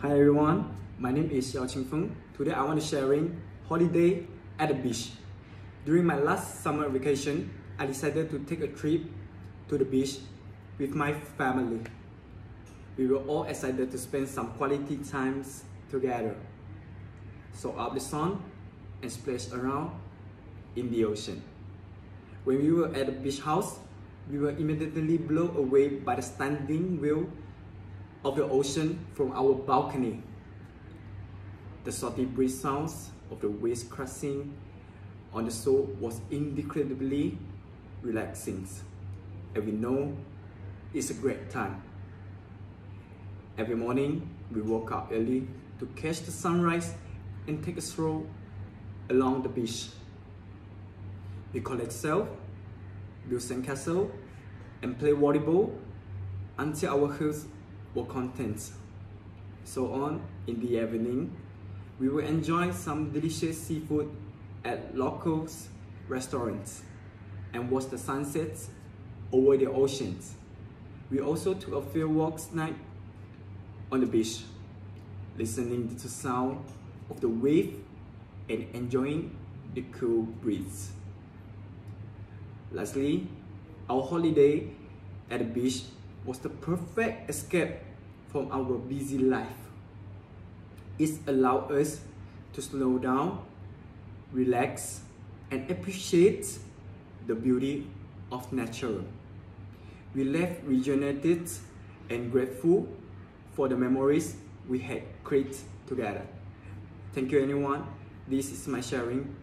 Hi everyone, my name is Yow Qing Feng. Today I want to sharing holiday at the beach. During my last summer vacation, I decided to take a trip to the beach with my family. We were all excited to spend some quality times together. So up the sun and splash around in the ocean. When we were at the beach house, we were immediately blown away by the standing view of the ocean from our balcony. The salty breeze sounds of the waves crashing on the shore was incredibly relaxing. And we know it's a great time. Every morning, we woke up early to catch the sunrise and take a stroll along the beach. We collect self, build sandcastle, and play volleyball until our hearts were content. So on in the evening, we will enjoy some delicious seafood at local restaurants and watch the sunsets over the oceans. We also took a few walks night on the beach, listening to the sound of the wave and enjoying the cool breeze. Lastly, our holiday at the beach was the perfect escape from our busy life. It allowed us to slow down, relax, and appreciate the beauty of nature. We left rejuvenated and grateful for the memories we had created together. Thank you everyone. This is my sharing